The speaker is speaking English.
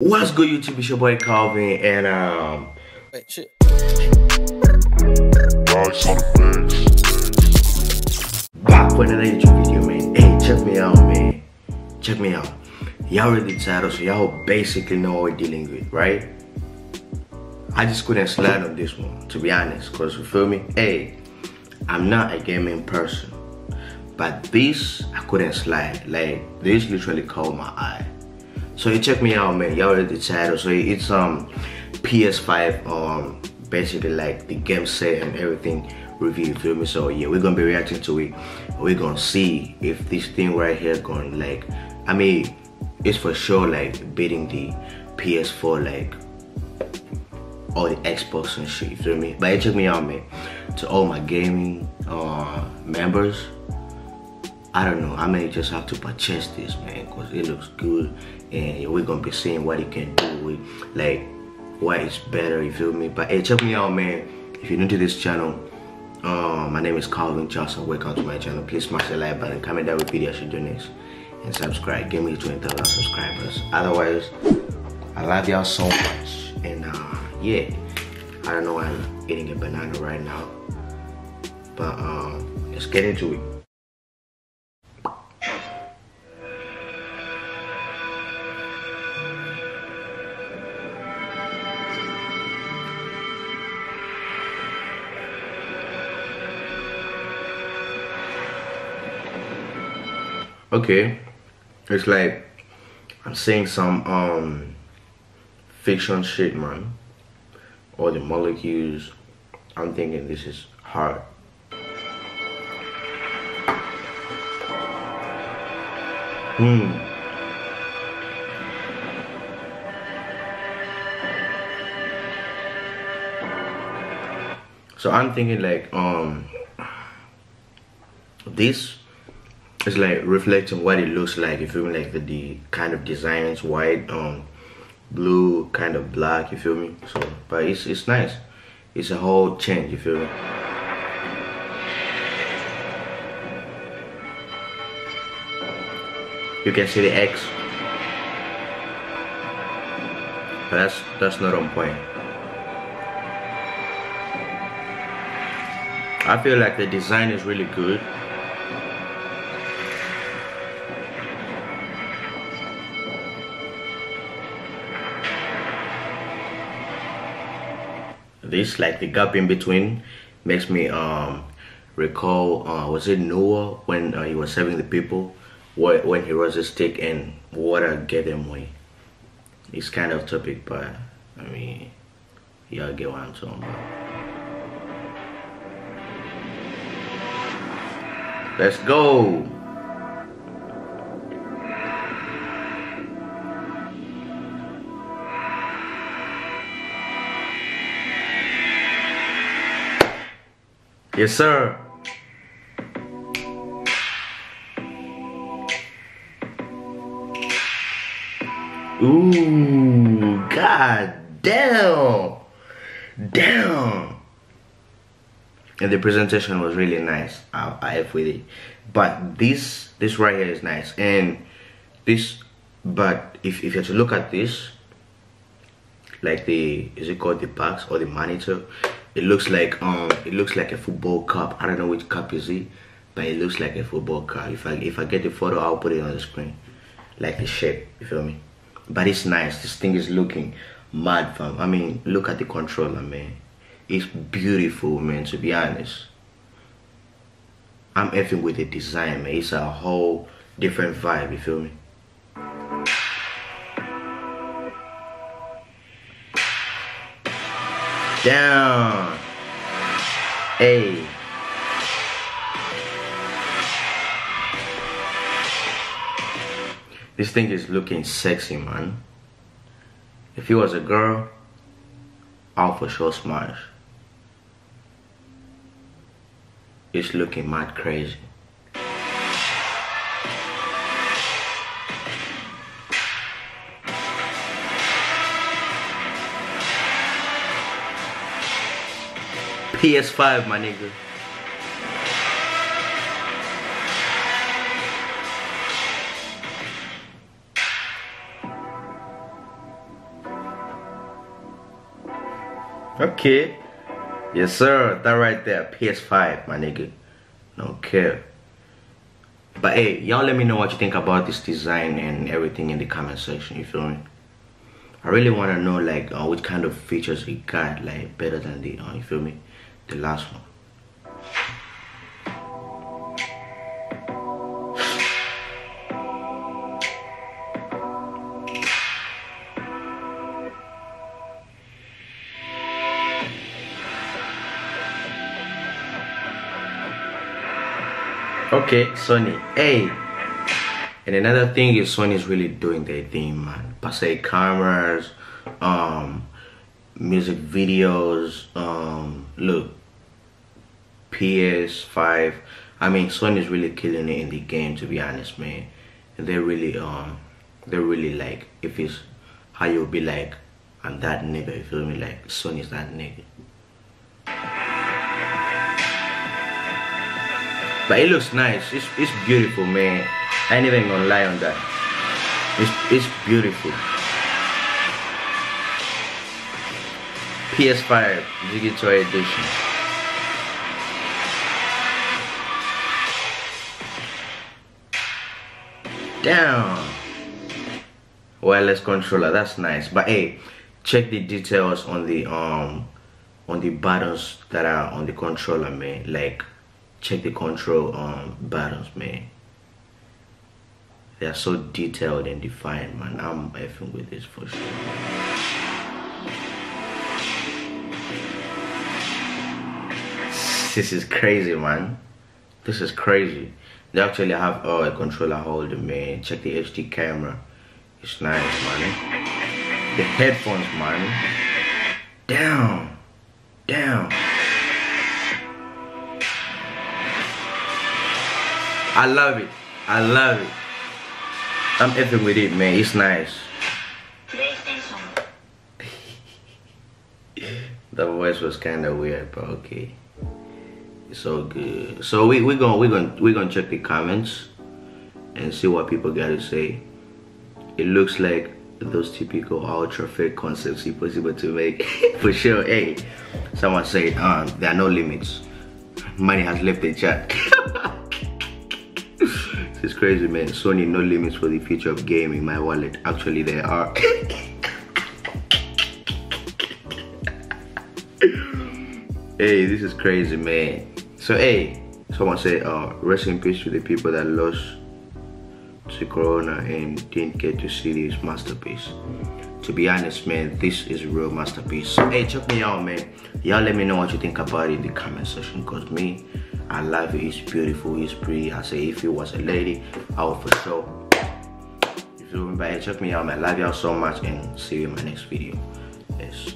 What's good YouTube? It's your boy Calvin and um Wait, shit. Rocks on the mix. back for another YouTube video man. Hey check me out man. Check me out. Y'all read the title so y'all basically know what we're dealing with, right? I just couldn't slide on this one, to be honest, cause you feel me? Hey, I'm not a gaming person. But this I couldn't slide. Like this literally caught my eye. So you check me out, man. Y'all read the title. So it's um PS5 um basically like the game set and everything review. Feel me? So yeah, we're gonna be reacting to it. We're gonna see if this thing right here going like I mean it's for sure like beating the PS4 like all the Xbox and shit. You feel me? But hey, check me out, man. To all my gaming uh members. I don't know. I may just have to purchase this, man, because it looks good, and we're gonna be seeing what it can do with, like, what is better. You feel me? But hey, check me out, man. If you're new to this channel, uh, my name is Calvin Johnson. Welcome to my channel. Please smash the like button, comment down what video I should do next, and subscribe. Give me 20,000 subscribers. Otherwise, I love y'all so much, and uh, yeah, I don't know I'm eating a banana right now, but um, let's get into it. Okay. It's like i'm seeing some um fiction shit man. All the molecules. I'm thinking this is hard. Hmm. So i'm thinking like um this it's like reflecting what it looks like. You feel me? Like the, the kind of designs, white, um, blue, kind of black. You feel me? So, but it's it's nice. It's a whole change. You feel me? You can see the X, but that's that's not on point. I feel like the design is really good. This like the gap in between makes me um recall uh was it noah when uh, he was serving the people wh- when he rose a stick and water get them way. it's kind of topic but i mean y'all get what i'm talking about let's go Yes, sir. Ooh, god damn. Damn. And the presentation was really nice. I, I have with it. But this this right here is nice. And this but if, if you have to look at this, like the is it called the box or the monitor it looks like um it looks like a football cup. I don't know which cup is it but it looks like a football cup. If i if i get the photo i'll put it on the screen. Like the shape you feel me? But it's nice. This thing is looking mad fam. I mean look at the controller man. It's beautiful man to be honest. I'm effing with the design man. It's a whole different vibe you feel me down. Hey. This thing is looking sexy, man. If it was a girl, I'll for sure smash. It's looking mad crazy. PS5, my nigga. Okay. Yes, sir. That right there. PS5, my nigga. Don't care. But hey, y'all let me know what you think about this design and everything in the comment section, you feel me? I really want to know like uh, which kind of features it got like better than the, uh, you feel me? The last one. Okay, Sony. Hey. And another thing is Sony's really doing their thing, man. Passe cameras, um, music videos, um, look, PS5. I mean, Sony's really killing it in the game, to be honest, man. They're really, um, they're really like, if it's how you'll be like, I'm that nigga, you feel me? Like, Sony's that nigga. But it looks nice. It's, it's beautiful, man. I ain't even gonna lie on that. It's, it's beautiful. PS5 Digital Edition. Damn. Wireless controller, that's nice. But hey, check the details on the um on the buttons that are on the controller, man. Like check the control um buttons, man. They are so detailed and defined, man. I'm effing with this for sure. This is crazy, man. This is crazy. They actually have oh, a controller holder, man. Check the HD camera. It's nice, man. The headphones, man. Down. Down. I love it. I love it. I'm effing with it, man. It's nice. the voice was kind of weird, but okay. All good. So we we gonna we gonna we gonna check the comments and see what people got to say. It looks like those typical ultra fake concepts you possible to make for sure. Hey, someone said um there are no limits. Money has left the chat. It's crazy, man. Sony no limits for the future of gaming. My wallet. Actually, there are. hey, this is crazy, man. So, hey, someone say, uh, rest in peace to the people that lost to Corona and didn't get to see this masterpiece. To be honest, man, this is a real masterpiece. So, hey, check me out, man. Y'all let me know what you think about it in the comment section. Cause me, I love it. It's beautiful. It's pretty. I say if it was a lady, I would for sure. If you? Hey, check me out, man. Love y'all so much and see you in my next video. Yes.